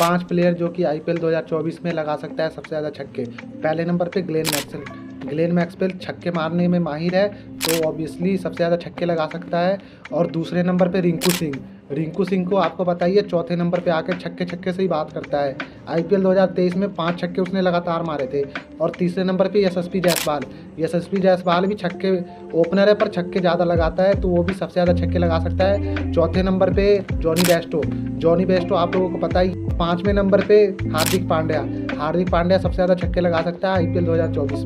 पाँच प्लेयर जो कि आईपीएल 2024 में लगा सकता है सबसे ज़्यादा छक्के। पहले नंबर पे ग्लेन मैक्सवेल। ग्लेन मैक्सवेल छक्के मारने में माहिर है तो ऑब्वियसली सबसे ज़्यादा छक्के लगा सकता है। और दूसरे नंबर पे रिंकू सिंह। रिंकू सिंह को आपको बताइए, चौथे नंबर पे आके छक्के छक्के से ही बात करता है। आईपीएल 2023 में पाँच छक्के उसने लगातार मारे थे। और तीसरे नंबर पे यशस्वी जायसवाल। यशस्वी जायसवाल भी छक्के ओपनर है, पर छक्के ज़्यादा लगाता है तो वो भी सबसे ज़्यादा छक्के लगा सकता है। चौथे नंबर पर जॉनी बेस्टो। जॉनी बेस्टो आप लोगों को पता ही, पाँचवें नंबर पर हार्दिक पांड्या। हार्दिक पांड्या सबसे ज़्यादा छक्के लगा सकता है आईपीएल 2024